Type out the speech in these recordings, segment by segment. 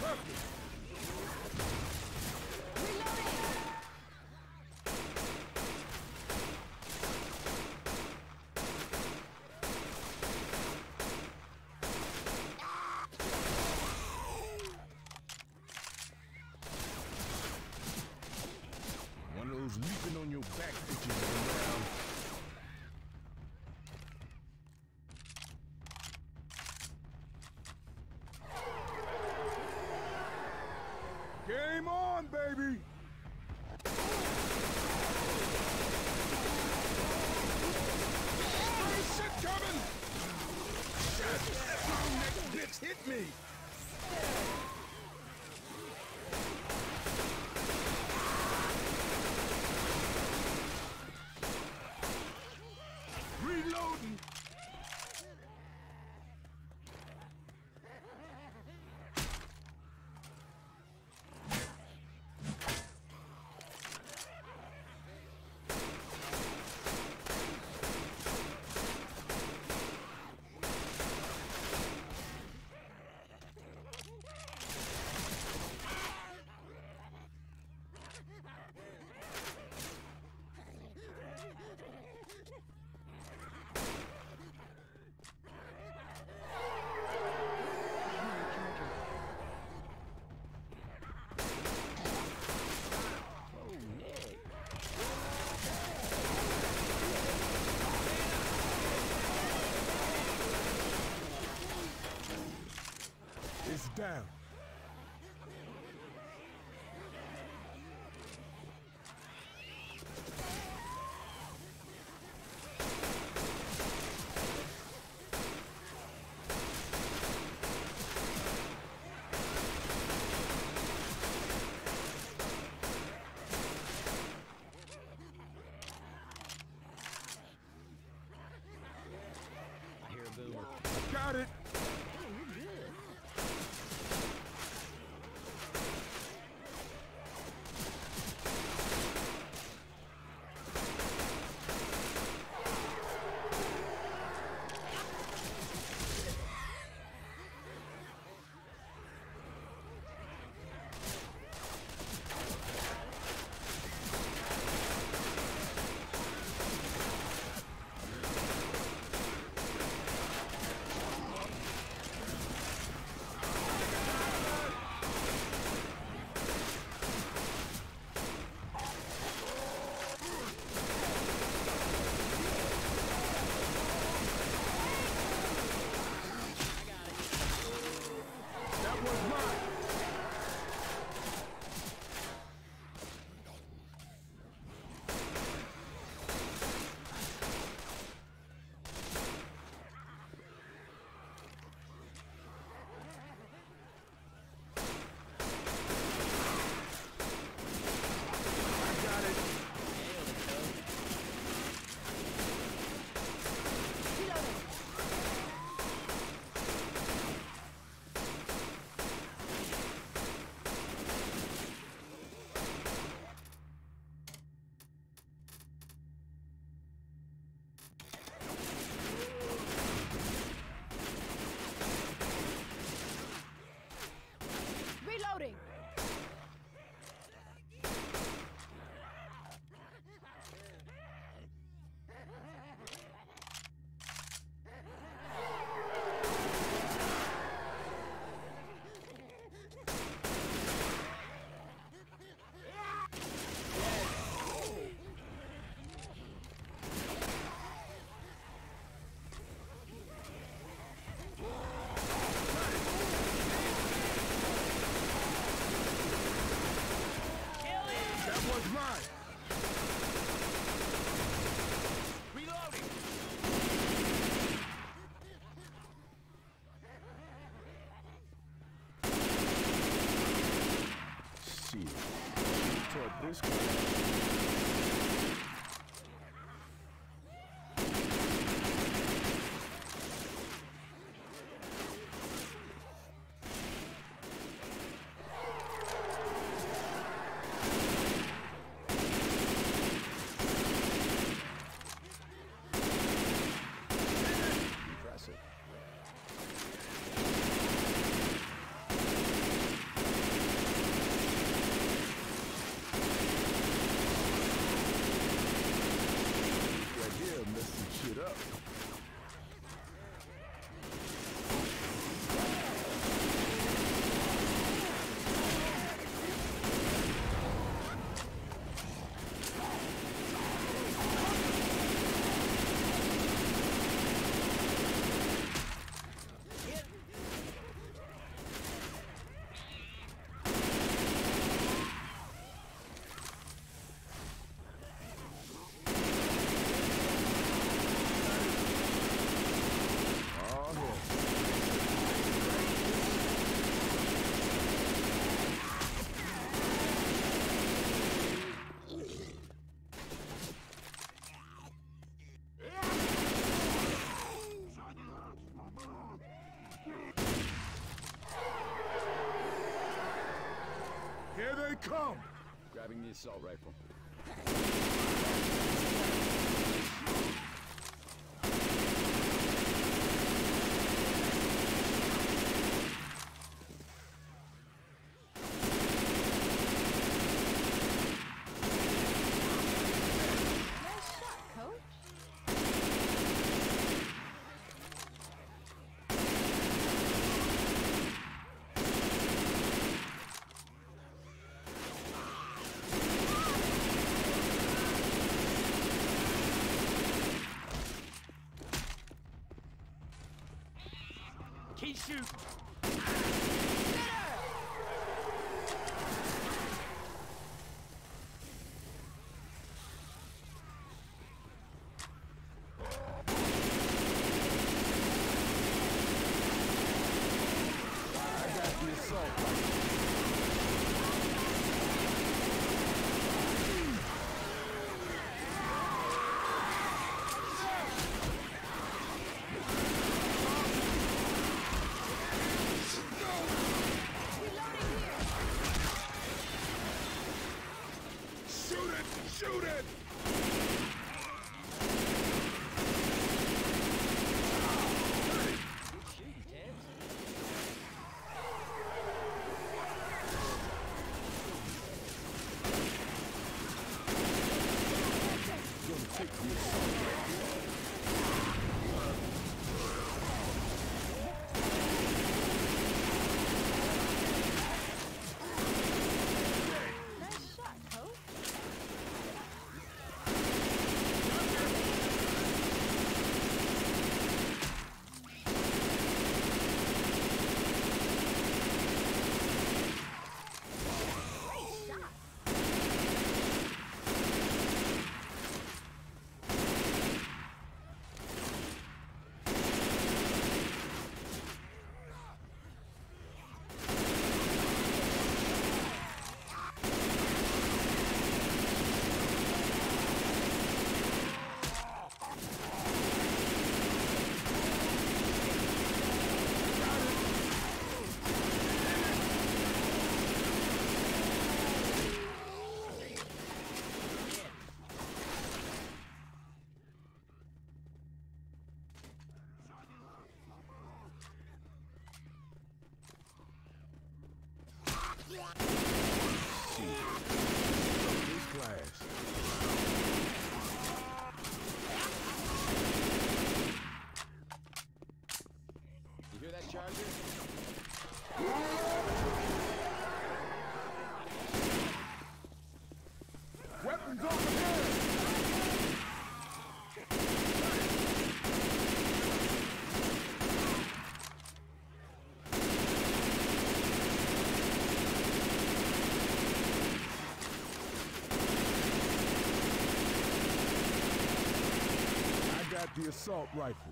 Perfect. baby! field. Toward this. come! Grabbing the assault rifle. shoot! I got the assault. one. the assault rifle.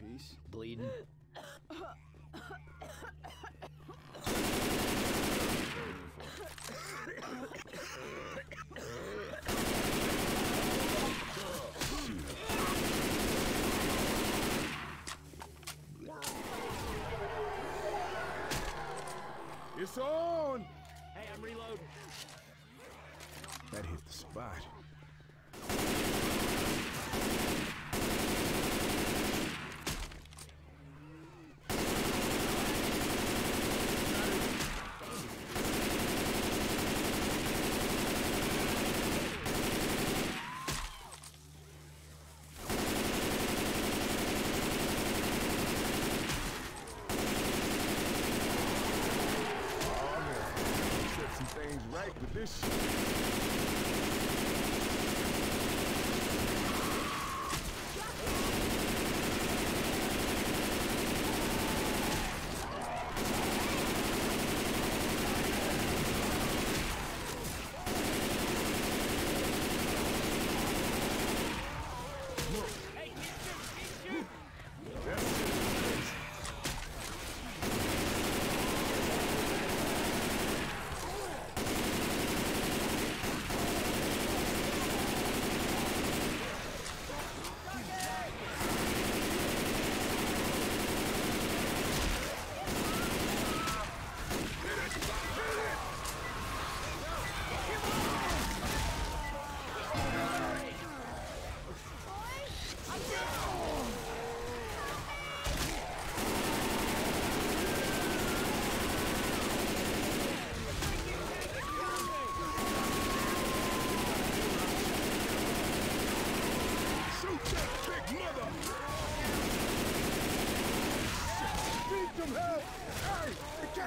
Piece? Bleeding. It's on! Hey, I'm reloading. That hit the spot. This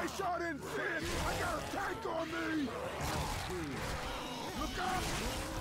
in y'all didn't see it, I got a tank on me! Look up!